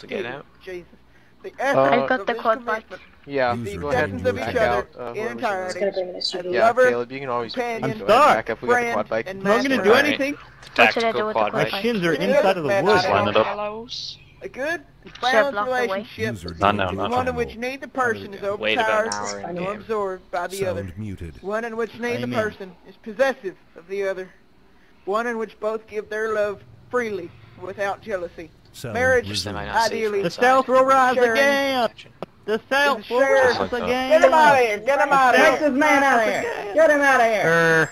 to get Jesus, out? Jesus. The Uh, essence I've got of the quad bike. Yeah, the go ahead and back out. Uh, in entirety. Just gonna bring an SUV. as Yeah, lover, Caleb, you can always go ahead and I'm back up. We got the quad bike. I'm not gonna do Alright. anything. What should I do Tactical with the quad My quad bike? shins are Yeah, inside of the man, woods. Line it up. A good, balanced block the way? relationship User Not now, not one now. in which neither person is Wait about an overpowered hour in nor absorbed by the other. Muted. One in which neither person is possessive of the other. One in which both give their love freely without jealousy. Sound Marriage Just they might resumed. not see Ideally, The south will rise Sharing. again. The south will Share. rise like again. Get him out of here! Get him out of here! Take this man out of here. Get him out of here. Er.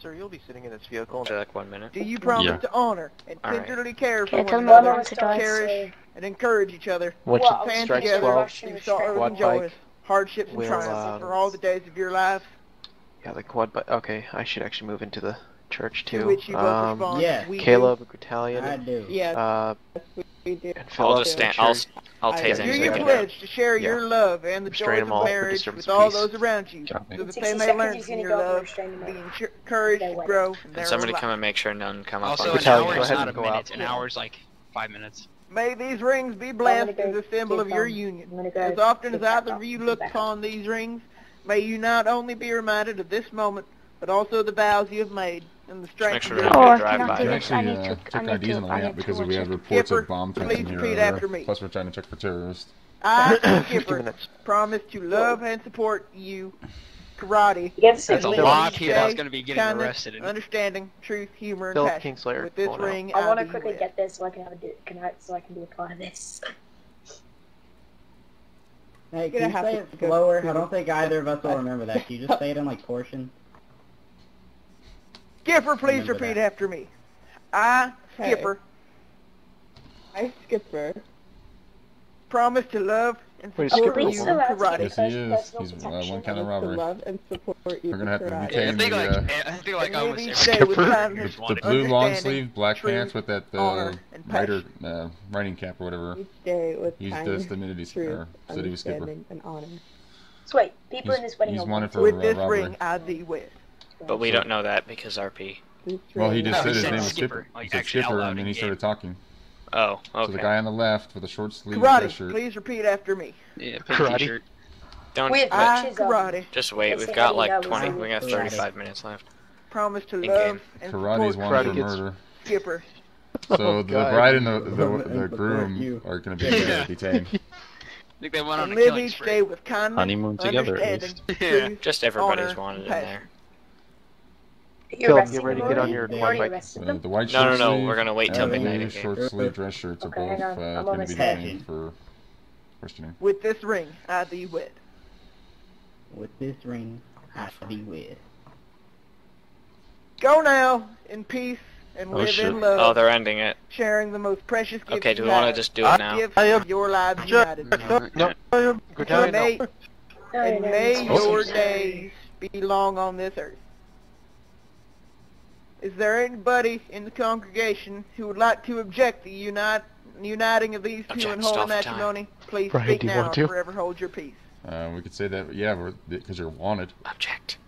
Sir, you'll be sitting in this vehicle. For like one minute. Do you promise Yeah. to honor and Alright. tenderly care for Okay, one another, what I to drive, cherish and encourage each other, Once Well, you stand strike together 12, through sorrows and joys, bike hardships and will, triumphs um, for all the days of your life, yeah, the quad bike. Okay, I should actually move into the church to too. which you Um, respond. yeah. we Caleb, Italian, I do. Yeah, uh, we do. and I'll just stand. I'll I'll I tase do anything you I get pledge to share Yeah. your love and the Restrain joys of all marriage with of all those around you, so that they may learn from your love, restraining be encouraged to grow And their somebody come and make sure none come up. Also, on an hour is not a go minute. out. An hour is like five minutes. May these rings be I'm blessed as a symbol of your union. I'm gonna go As often as either of you look upon these rings, may you not only be reminded of this moment, but also the vows you have made and the strength make sure of we don't Oh, get drive by. do I actually need uh, to. I check need IDs to. on the I way out because we have reports Skipper, of bomb threats in your repeat area. after me. Plus, we're trying to check for terrorists. I, Skipper, promise to love and support you, karate, You get That's a lot you of that's going to be getting kindness, arrested. And understanding, truth, humor, and Philip passion. Kingslayer With this ring, I want to quickly wed. get this so I can have a do, can I, so I can be a part of this. Hey, Gonna can you say it slower? I don't think either of us will remember that. Can you just say it in like portion? Skipper, please Remember repeat that. after me. I, Okay. Skipper, I Skipper. promise to love and Wait, support Skipper you, was allowed to karate. Yes, he is. He's uh, one count of To robbery. love and support you. We're gonna have to retain I think the, like uh, I think like almost maybe every stay with Skipper kindness, the blue long sleeve black truth, pants with that uh, honor, and rider passion. uh, riding cap or whatever. Each day with He's kindness, the Divinity truth, or City Skipper. understanding, and honor. So wait, people He's, in this wedding he's wanted for With uh, this robbery. ring, I thee wed. But we don't know that because RP. Well, he just No, said he his said name was Skipper, Skipper. like, he said Skipper, and then he started talking. Oh, okay. So the guy on the left with the short sleeve dress Karate, shirt. please repeat after me. Yeah, Karate. t-shirt. Don't We have I, karate, just wait. Let's We've got like 20. we We got see. 35 minutes left. promise to In love game. and Karate's support wanted Karate for Kids. murder. Skipper. So Oh, the God. bride and the the, And the groom are going to be uh, detained. I think they went on And a killing spree. day with kindness, Honeymoon together, at understanding, least. truth, Just everybody's wanted in there. You're Phil, get ready to get on your You quad already bike. Uh, the white No, no, no, sleeve we're gonna wait till midnight the short sleeve dress shirts are Okay, both uh, going to be there. detained for questioning. With this ring, I thee wed. With this ring, I be with. Go now in peace and Oh, live shit. in love, Oh, they're ending it. sharing the most precious gift Okay, do we want to just do it now? Gift I am- of your lives united. No, And Italian, no. may, No, and may your days be long on this earth. Is there anybody in the congregation who would like to object the unite, uniting of these two in holy stop time. matrimony? Please Brian, speak now want to? forever hold your peace. Uh, we could say that, yeah, because you're wanted. Object.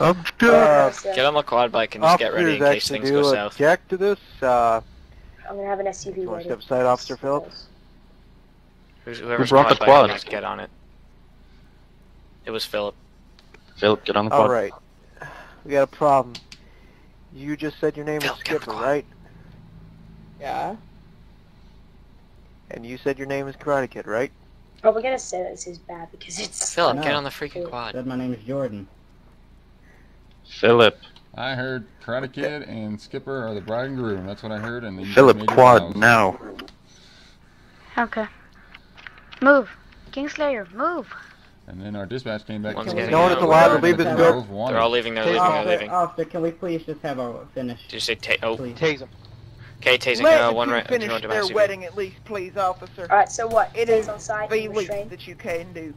Um, Uh, Get on the quad bike and just get ready in case things do go south. object to this. Uh, I'm gonna have an SUV You wanna ready. step aside, Officer Phillips? Who's- Whoever's brought quad the bike, quad? just get on it. It was Philip. Philip, get on the quad. all right. We got a problem. You just said your name Phil, was get on the Skipper, quad. right? Yeah. And you said your name is Karate Kid, right? Oh, we're gonna say this is bad because it's. Philip, No. get on the freaking quad. Said my name is Jordan. Philip. I heard Karate Kid and Skipper are the bride and groom. That's what I heard. And then Philip, quad now. Okay. Move. Kingslayer, move. And then our dispatch came back. One's and told us getting No one out. is allowed to that leave they this were building. both wanted. They're all leaving, they're leaving, they're leaving. officer, can we please just have our finish? Did you say ta- oh, Please. Tase him. okay, tasing, Let uh, one right, finish their my wedding at least, please, officer. Alright, so what? It Stays is on site the and least that you can do.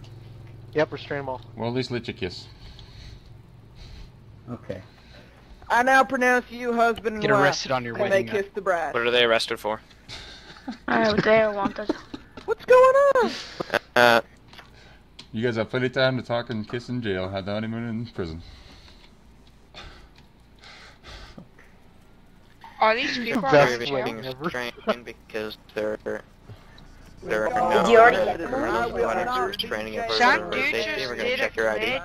Yep, restrain them all. Well, at least let you kiss. Okay. I now pronounce you husband and Get wife, arrested on your and they wedding night. kiss the bride. What are they arrested for? Oh, they're wanted. What's going on? Uh, You guys have plenty of time to talk and kiss in jail. Have the honeymoon in prison. Are these people on Best the jail? wedding ever. Restrained because there there are Did no you already get them? criminal warnings or restraining of Some person or dude safety. just We're gonna check your ID.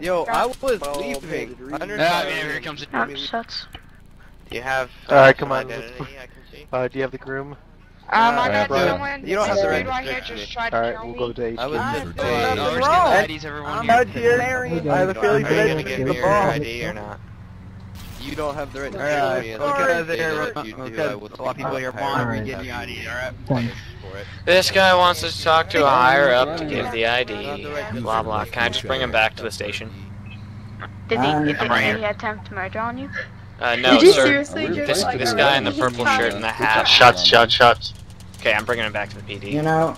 Yo, I was leaving. Under Ah, yeah, here comes Oh, shuts. Do you have All right, come on, identity I can see? Uh, do you have the groom? Um, I Uh, got Brian, someone. you don't have the dude right here restriction. just tried to Alright, kill we'll me. go to HQ. I was I just said saying. nothing No, we're just wrong. getting IDs, everyone I'm here. out here. I have a feeling Are you today gonna give the me your ball. ID or not? You don't have the right to kill me. and okay, if you there, did, you do, okay, I a lot of people here hire want to to get get the the ID, alright? Thanks. For it. This guy wants us to talk to a higher up to Right. give the ID. Blah blah. Can I just bring him back to the station? Did he, did, I'm did right he attempt murder on you? Uh, no, Did you sir. seriously This- just This, like this guy in the purple shirt and the hat. Shots, shots, shots. Okay, I'm bringing him back to the PD. You know,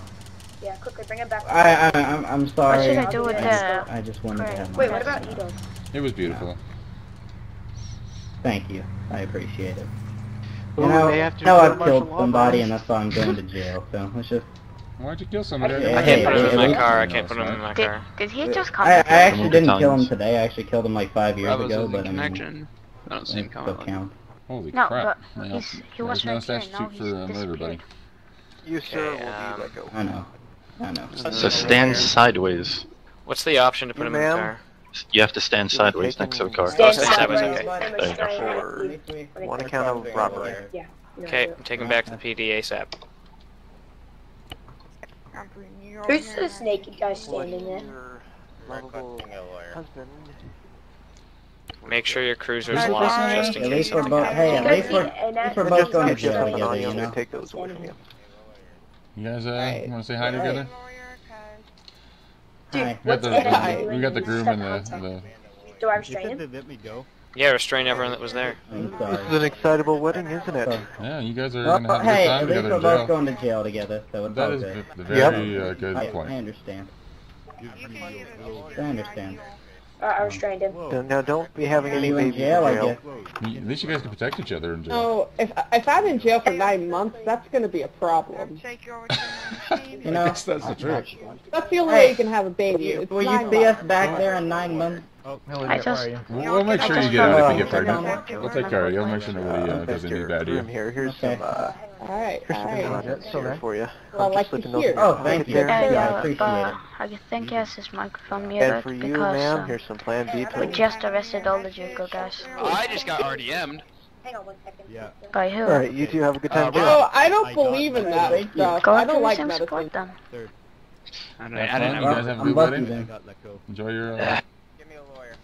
Yeah, quickly bring him back. I, I, I'm, I'm sorry. What should I do with I, the... I just wanted to have. Wait, what about Edo? It was beautiful. Thank you. I appreciate it. You Ooh, know, they have to now I've killed somebody and that's why I'm going to jail. So let's just. Why'd you kill somebody? Okay, I can't put him in my car. I can't put him in my Did, car. did he just come I, I actually didn't kill him today. I actually killed him like five years ago, losing but I mean, connection. I don't see him it still coming. count. Holy No, crap. but Well, he's, he there's was no right here, now substitute he's for uh, murder, buddy. Disappeared. You sir will Okay, um, be let go. I know. I know. So stand sideways. What's the option to put You him in the car? You have to stand You'll sideways next to the car. Oh, Stand stand sideways, sideways okay. There you restrain For if you- when it one account of robbery. Yeah. Okay, do I'm taking him back to the PD ASAP. I'm bringing you Who's this naked guy standing there? Husband. Make sure your cruiser's Hey, locked listen, just in At case. least we're both. Hey, at least we're, at least we're both going to If jail have something on together. you, You I'm gonna know. take those away from you. You guys, uh, Right. want to say hi Right. together? Dude, Hi. We got what's the, the- we got the groom and the, the Do I restrain him? let me go. Yeah, restrain everyone that was there. I'm This is an excitable wedding, isn't it? Yeah. You guys are Well, gonna have a good hey, time at least together we're both going to jail together, so it's That all is good. the, the very uh, good I, point. I understand. I understand. Uh, I restrained him. Don't- Now don't be having any you in babies jail? I guess. At least you guys can protect each other in jail. Oh, if if I'm in jail for nine months, that's gonna be a problem. Take you over You know. Yes, that's the truth. That's the only Hey, way you can have a baby. It's will you nine see us back there in nine months? I just... We'll, we'll make sure you get out if you get pregnant. We'll take care of you. We'll make sure nobody uh, does anything bad to room you. here. Here's Okay. some uh, All right, here's all some right. ingredients here for you. Well, I'd I'm like just to slipping those hear. Oh, thank you. there. Yeah, I Yeah, appreciate but it. I think he has his microphone And muted for you, because ma'am, um, here's some Plan B we just arrested all the Juco guys. I just got RDM'd. Hang on one second. Yeah. By who? All right, you two have a good time. Uh, too. Oh, I don't I got believe in that. that stuff. Go I don't like same medicine. sport then. I, don't, Have I didn't know. You guys have a I'm good lucky wedding. then. got let go. Enjoy your. Uh, Give me a lawyer.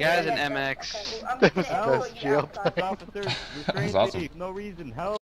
Guys in Okay, MX. well, I'm just gonna Best pull you jail outside. Officers, That's awesome. No reason. Help.